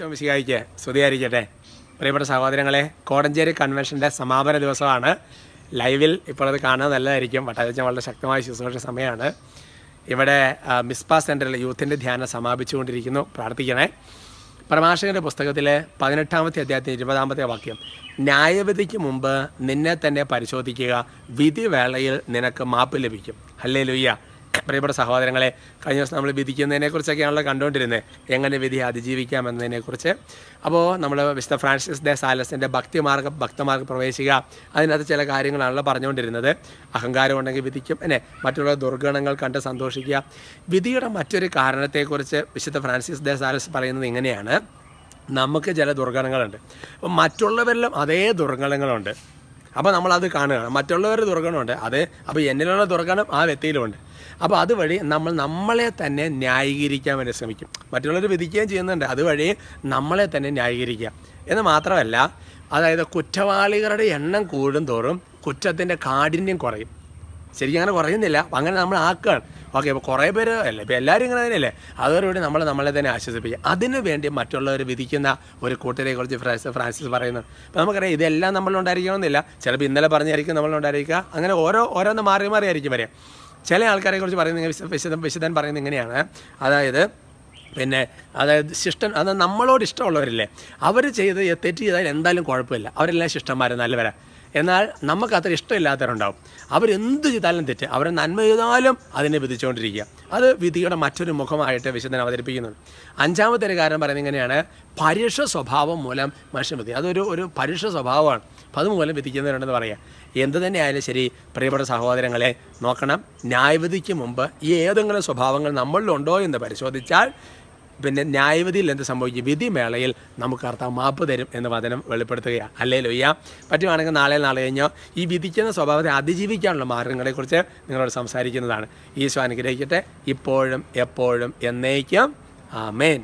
ഈശോ മിശിഹായിക്ക് സ്തുതിയായിരിക്കട്ടെ. പ്രിയപ്പെട്ട സഹോദരങ്ങളെ കോടഞ്ചേരി കൺവെൻഷന്റെ സമാപന ദിവസമാണ്. ലൈവിൽ ഇപ്പോൾ അത് കാണാൻ നല്ലതായിരിക്കും. പട്ടാചാൻ വളരെ ശക്തമായ ശുശ്രൂഷ സമയമാണ്. ഇവിടെ മിസ്പാ മിസ്പ സെന്ററിൽ യൂത്തിന്റെ ധ്യാനം സമാപിച്ചുകൊണ്ടിരിക്കുന്നു. പ്രാർത്ഥിക്കണേ. പ്രഭാഷകന്റെ പുസ്തകത്തിലെ പതിനെട്ടാമത്തെ അധ്യായത്തിന്റെ ഇരുപതാമത്തെ വാക്യം. ന്യായവിധിക്ക് മുമ്പ് നിന്നെ തന്നെ പരിശോധിക്കുക. വിധി വേളയിൽ നിനക്ക് മാപ്പ് ലഭിക്കും. അല്ലേ ലുയ്യ പ്രിയപ്പെട്ട സഹോദരങ്ങളെ കഴിഞ്ഞ ദിവസം നമ്മൾ വിധിക്കുന്നതിനെക്കുറിച്ചൊക്കെയാണല്ലോ കണ്ടുകൊണ്ടിരുന്നത്. എങ്ങനെ വിധി അതിജീവിക്കാം എന്നതിനെക്കുറിച്ച് അപ്പോൾ നമ്മൾ വിശുദ്ധ ഫ്രാൻസിസ് ഡെ സാലസിന്റെ ഭക്തിമാർഗ ഭക്തമാർഗ പ്രവേശിക്കുക. അതിനകത്ത് ചില കാര്യങ്ങളാണല്ലോ പറഞ്ഞുകൊണ്ടിരുന്നത്. അഹങ്കാരം ഉണ്ടെങ്കിൽ വിധിക്കും അല്ലെ? മറ്റുള്ള ദുർഗണങ്ങൾ കണ്ട് സന്തോഷിക്കുക. വിധിയുടെ മറ്റൊരു കാരണത്തെക്കുറിച്ച് വിശുദ്ധ ഫ്രാൻസിസ് ഡെ സാലസ് പറയുന്നത് ഇങ്ങനെയാണ്. നമുക്ക് ചില ദുർഗണങ്ങളുണ്ട്. അപ്പം മറ്റുള്ളവരിലും അതേ ദുർഗണങ്ങളുണ്ട്. അപ്പോൾ നമ്മളത് കാണുകയാണ്. മറ്റുള്ളവരുടെ ദുർഗണമുണ്ട് അതെ അപ്പോൾ എന്നിലുള്ള ദുർഗണം ആ വ്യക്തിയിലുമുണ്ട് അപ്പോൾ അതുവഴി നമ്മൾ നമ്മളെ തന്നെ ന്യായീകരിക്കാൻ വേണ്ടി ശ്രമിക്കും. മറ്റുള്ളവർ വിധിക്കുകയും ചെയ്യുന്നുണ്ട്. അതുവഴി നമ്മളെ തന്നെ ന്യായീകരിക്കുക. എന്ന് മാത്രമല്ല അതായത് കുറ്റവാളികളുടെ എണ്ണം കൂടും തോറും കുറ്റത്തിന്റെ കാഠിന്യം കുറയും. ശരിക്കും അങ്ങനെ കുറയുന്നില്ല. അങ്ങനെ നമ്മൾ ആക്കുകയാണ്. ഓക്കെ അപ്പോൾ കുറേ പേര് അല്ലേ? ഇപ്പോൾ എല്ലാവരും ഇങ്ങനെ തന്നെയല്ലേ? അതോടുകൂടി നമ്മൾ നമ്മളെ തന്നെ ആശ്വസിപ്പിക്കുക. അതിനു വേണ്ടി മറ്റുള്ളവർ വിധിക്കുന്ന ഒരു കൂട്ടരെ കുറിച്ച് ഫ്രാൻസിസ് ഫ്രാൻസിസ് പറയുന്നു. അപ്പോൾ നമുക്കറിയാം ഇതെല്ലാം നമ്മളുണ്ടായിരിക്കണമെന്നില്ല ചിലപ്പോൾ ഇന്നലെ പറഞ്ഞായിരിക്കും നമ്മളുണ്ടായിരിക്കുക അങ്ങനെ ഓരോ ഓരോന്ന് മാറി മാറി ആയിരിക്കും വരെ ചില ആൾക്കാരെ കുറിച്ച് പറയുന്നത് വിശ വിശദം വിശദൻ പറയുന്നത് ഇങ്ങനെയാണ്. അതായത് പിന്നെ അതായത് ശിഷ്ടൻ അത് നമ്മളോട് ഇഷ്ടമുള്ളവരില്ലേ? അവർ ചെയ്ത് തെറ്റ് ചെയ്താൽ എന്തായാലും കുഴപ്പമില്ല. അവരെല്ലാം ശിഷ്ടന്മാരെ നല്ലവരാ എന്നാൽ നമുക്ക് അത്ര ഇഷ്ടമില്ലാത്തവരുണ്ടാവും. അവരെന്ത് ചെയ്താലും തെറ്റ്. അവരെ നന്മ ചെയ്താലും അതിനെ വിധിച്ചുകൊണ്ടിരിക്കുക. അത് വിധിയുടെ മറ്റൊരു മുഖമായിട്ട് വിശുദ്ധൻ അവതരിപ്പിക്കുന്നുണ്ട്. അഞ്ചാമത്തെ ഒരു കാരണം പറയുന്നത് ഇങ്ങനെയാണ്. പരുഷ സ്വഭാവം മൂലം മനുഷ്യൻ വിധി അതൊരു ഒരു പരുഷ സ്വഭാവമാണ്. അപ്പം അതുമൂലം വിധിക്കുന്നവരുണ്ടെന്ന് പറയാം. എന്ത് തന്നെയായാലും ശരി പ്രിയപ്പെട്ട സഹോദരങ്ങളെ നോക്കണം. ന്യായവിധിക്ക് മുമ്പ് ഈ ഏതെങ്കിലും സ്വഭാവങ്ങൾ നമ്മളിലുണ്ടോ എന്ന് പരിശോധിച്ചാൽ പിന്നെ ന്യായവിധിയിൽ എന്ത് സംഭവിക്കും? വിധിമേളയിൽ നമുക്ക് കർത്താവ് മാപ്പ് തരും എന്ന് വചനം വെളിപ്പെടുത്തുകയാണ് അല്ലേ ലൊയ്യ പറ്റുവാണെങ്കിൽ നാളെ നാളെ കഴിഞ്ഞോ? ഈ വിധിക്കുന്ന സ്വഭാവത്തെ അതിജീവിക്കാനുള്ള മാർഗങ്ങളെക്കുറിച്ച് നിങ്ങളോട് സംസാരിക്കുന്നതാണ്. ഈശോ അനുഗ്രഹിക്കട്ടെ. ഇപ്പോഴും എപ്പോഴും എന്നേക്കും. ആമേൻ.